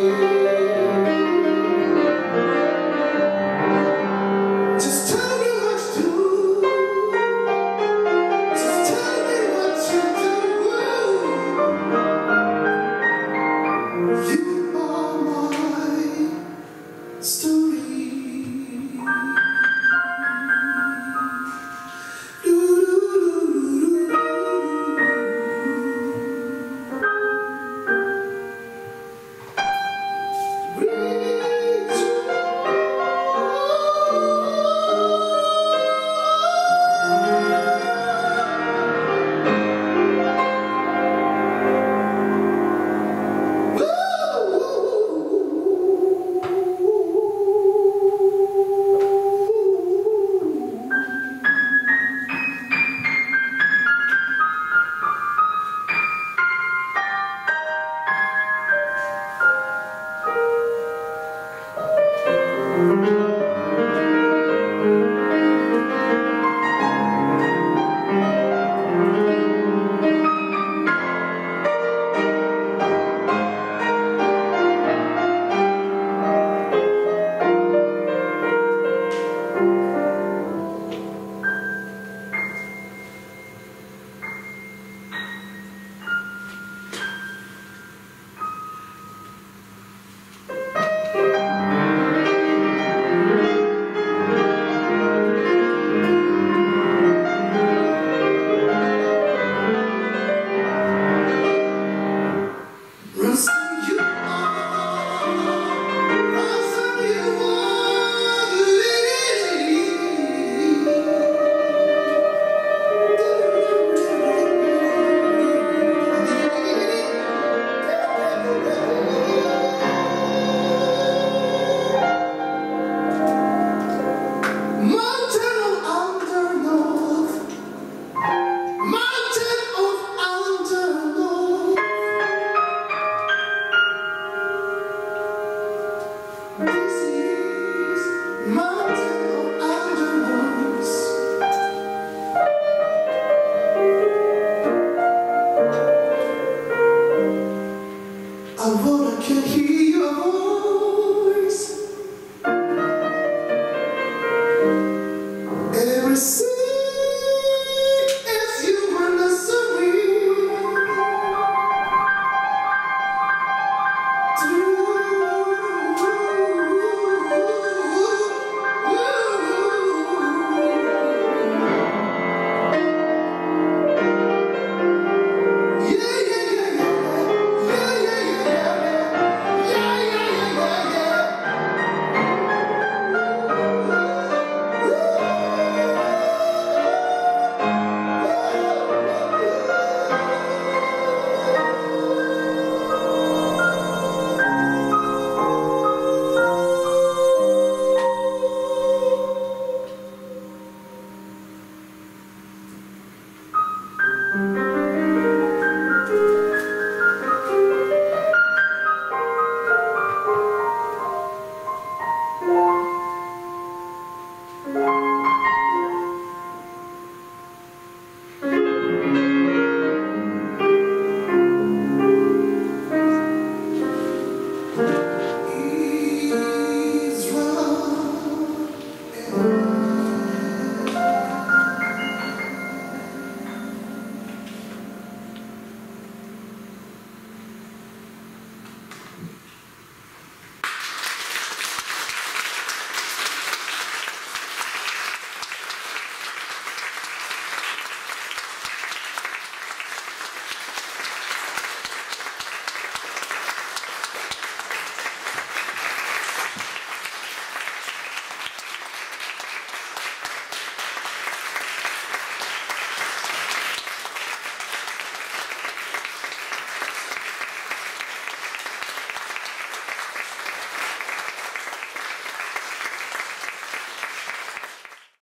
you.